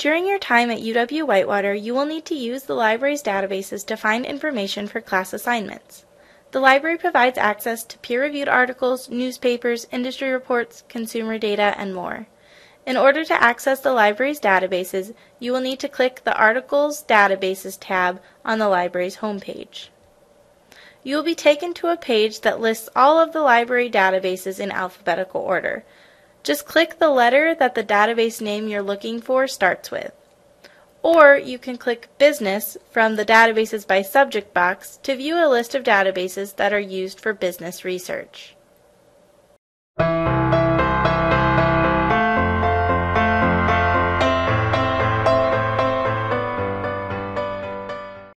During your time at UW Whitewater, you will need to use the library's databases to find information for class assignments. The library provides access to peer-reviewed articles, newspapers, industry reports, consumer data, and more. In order to access the library's databases, you will need to click the Articles Databases tab on the library's homepage. You will be taken to a page that lists all of the library databases in alphabetical order. Just click the letter that the database name you're looking for starts with. Or you can click Business from the Databases by Subject box to view a list of databases that are used for business research.